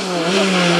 Mm-hmm.